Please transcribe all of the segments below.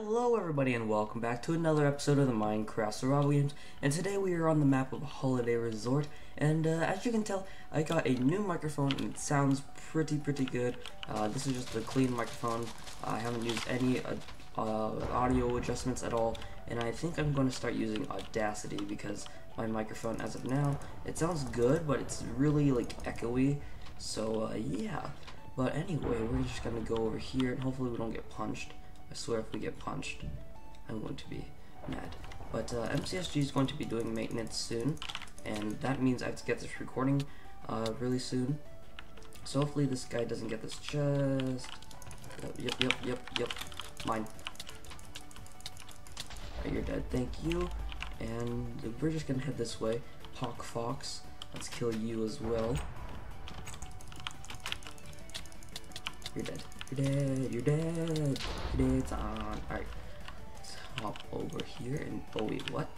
Hello everybody and welcome back to another episode of the Minecraft Survival Games and today we are on the map of Holiday Resort and uh, as you can tell I got a new microphone and it sounds pretty pretty good. Uh, this is just a clean microphone. I haven't used any uh, uh audio adjustments at all and I think I'm going to start using Audacity because my microphone as of now it sounds good but it's really like echoey so uh, yeah. But anyway we're just going to go over here and hopefully we don't get punched. I swear if we get punched, I'm going to be mad. But uh, MCSG is going to be doing maintenance soon, and that means I have to get this recording uh, really soon. So hopefully this guy doesn't get this chest. Yep, yep, yep, yep. Mine. Right, you're dead. Thank you. And we're just gonna head this way. Hawk Fox. Let's kill you as well. You're dead. You're dead. You're dead. Dead. on. Alright. Let's hop over here and. Oh, wait, what?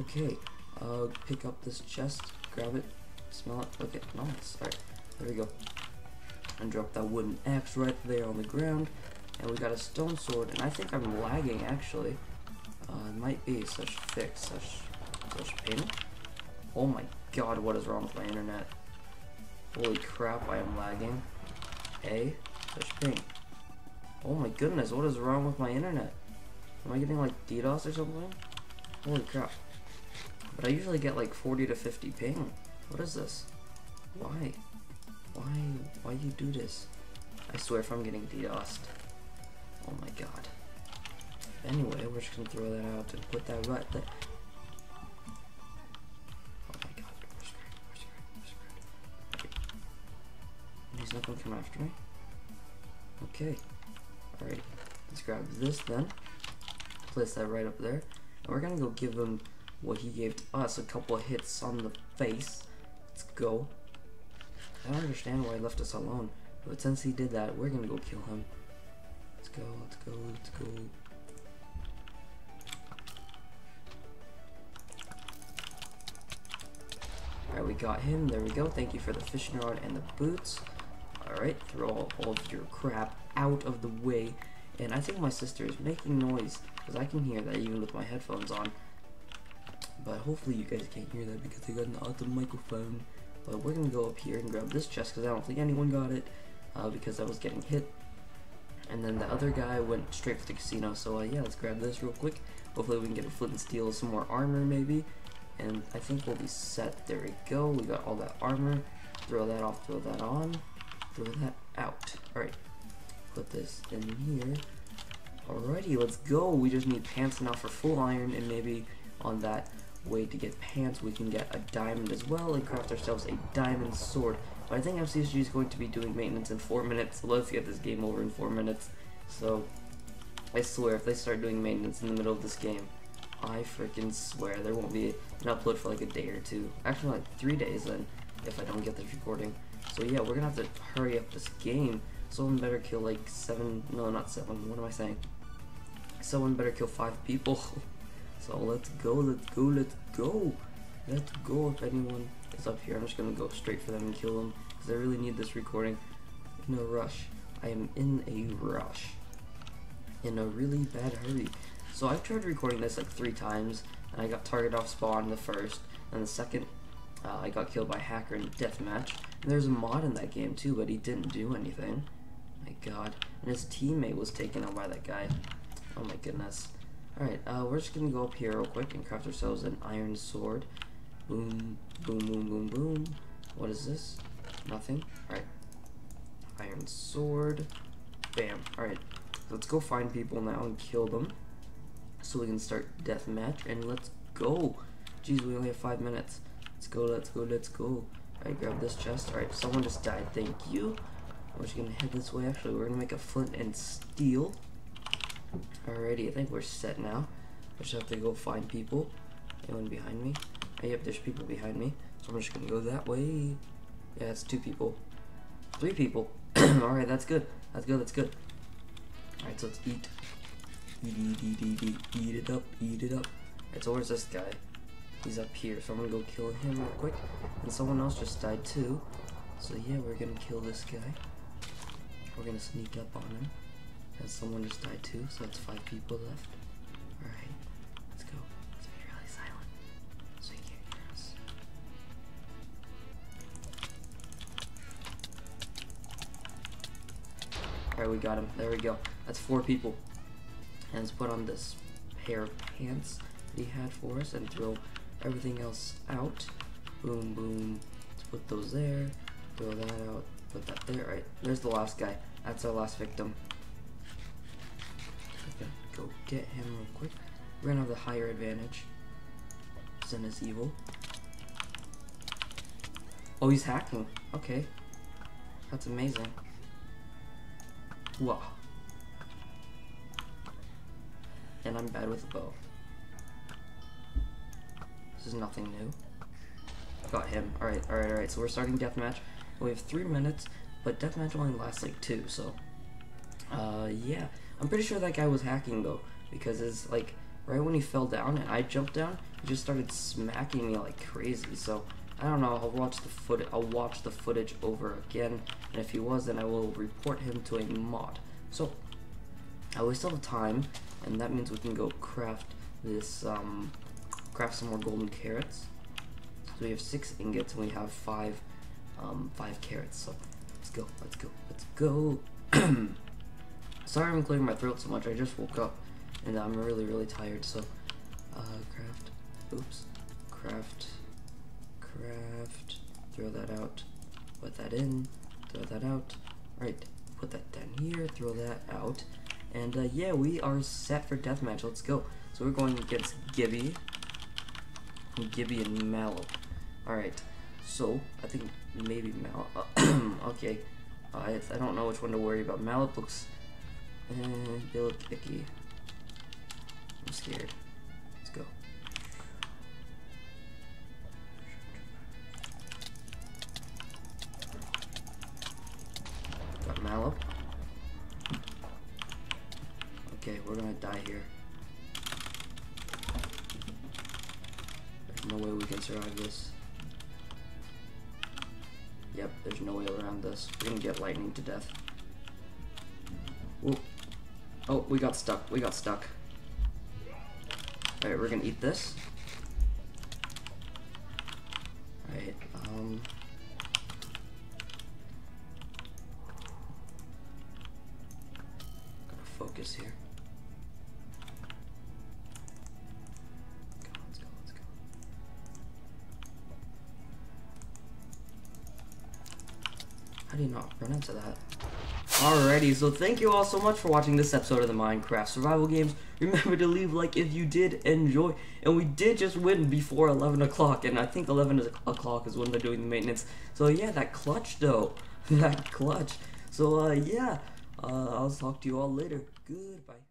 Okay. Uh, pick up this chest. Grab it. Smell it. Okay, nice. Alright. There we go. And drop that wooden axe right there on the ground. And we got a stone sword. And I think I'm lagging, actually. Uh, it might be such fix, such, such pain. Oh my god, what is wrong with my internet? Holy crap, I am lagging. A. Such ping. Oh my goodness, what is wrong with my internet? Am I getting like DDoS or something? Holy crap. But I usually get like 40 to 50 ping. What is this? Why? Why? Why you do this? I swear if I'm getting DDoSed. Oh my god. Anyway, we're just gonna throw that out and put that right there. Oh my god. He's not gonna come after me. Okay. Alright. Let's grab this then. Place that right up there. And we're gonna go give him what he gave to us, a couple of hits on the face. Let's go. I don't understand why he left us alone. But since he did that, we're gonna go kill him. Let's go, let's go, let's go. Alright, we got him. There we go. Thank you for the fishing rod and the boots. Alright, throw all, of your crap out of the way. And I think my sister is making noise, because I can hear that even with my headphones on. But hopefully you guys can't hear that because I got an awesome microphone. But we're going to go up here and grab this chest, because I don't think anyone got it, uh, because I was getting hit. And then the other guy went straight for the casino, so uh, yeah, let's grab this real quick. Hopefully we can get a flint and steel, some more armor maybe. And I think we'll be set. There we go. We got all that armor. Throw that off, throw that on throw that out. Alright, put this in here. Alrighty, let's go. We just need pants now for full iron, and maybe on that way to get pants, we can get a diamond as well and craft ourselves a diamond sword. But I think MCSG is going to be doing maintenance in four minutes, let's get this game over in four minutes. So, I swear, if they start doing maintenance in the middle of this game, I freaking swear there won't be an upload for like a day or two. Actually, like three days then, if I don't get this recording. So yeah, we're gonna have to hurry up this game. Someone better kill like seven, no not seven, what am I saying? Someone better kill five people. so let's go, let's go, let's go. Let's go if anyone is up here. I'm just gonna go straight for them and kill them. Because I really need this recording. In a rush. I am in a rush. In a really bad hurry. So I've tried recording this like three times. And I got target off spawn the first. And the second uh, I got killed by a hacker in deathmatch. And there's a mod in that game too, but he didn't do anything. My god. And his teammate was taken out by that guy. Oh my goodness. Alright, uh, we're just gonna go up here real quick and craft ourselves an iron sword. Boom, boom, boom, boom, boom. What is this? Nothing? Alright. Iron sword. Bam. Alright. Let's go find people now and kill them. So we can start deathmatch. And let's go. Jeez, we only have five minutes. Let's go, let's go, let's go. Alright, grab this chest. Alright, someone just died. Thank you. We're just gonna head this way. Actually, we're gonna make a flint and steel. Alrighty, I think we're set now. I just have to go find people. Anyone behind me? Oh, yep, there's people behind me. So I'm just gonna go that way. Yeah, it's two people. Three people. Alright, that's good. That's good, that's good. Alright, so let's eat. Eat, eat, eat, eat, eat, eat it up, eat it up. Alright, so where's this guy? He's up here, so I'm gonna go kill him real quick. And someone else just died too. So yeah, we're gonna kill this guy. We're gonna sneak up on him. And someone just died too, so that's five people left. Alright, let's go. Let's be really silent so you can't hear us. Alright, we got him. There we go. That's four people. And let's put on this pair of pants that he had for us and throw everything else out. Boom, boom. Let's put those there. Throw that out. Put that there. Alright, there's the last guy. That's our last victim. Okay, go get him real quick. We're gonna have the higher advantage. Zen is evil. Oh, he's hacking. Okay. That's amazing. Wow. And I'm bad with a bow. This is nothing new. Got him. Alright, alright, alright. So we're starting deathmatch. We have three minutes, but deathmatch only lasts like two, so. Uh, yeah. I'm pretty sure that guy was hacking though, because it's like right when he fell down and I jumped down, he just started smacking me like crazy. So I don't know. I'll watch the foot. I'll watch the footage over again, and if he was, then I will report him to a mod. So uh, we still have time, and that means we can go craft this. Um, craft some more golden carrots. So we have six ingots, and we have five, um, five carrots. So let's go. Let's go. Let's go. Sorry I'm clearing my throat so much. I just woke up, and I'm really really tired. So uh, craft. Oops. Craft craft, throw that out, put that in, throw that out, right, put that down here, throw that out, and uh, yeah, we are set for deathmatch, let's go. So we're going against Gibby, Gibby and Mallow. Alright, so, I think maybe Mallow, okay, uh, I, I don't know which one to worry about. Mallow looks, uh, they look icky. I'm scared. Let's go. Got Mallow. Okay, we're gonna die here. No way we can survive this. Yep, there's no way around this. We're gonna get lightning to death. Ooh. Oh, we got stuck. We got stuck. Alright, we're gonna eat this. Alright, um... Gotta focus here. Not run into that? Alrighty, so thank you all so much for watching this episode of the Minecraft Survival Games. Remember to leave like if you did enjoy. And we did just win before 11 o'clock, and I think 11 o'clock is when they're doing the maintenance. So yeah, that clutch though. that clutch. So uh, yeah, uh, I'll talk to you all later. Goodbye.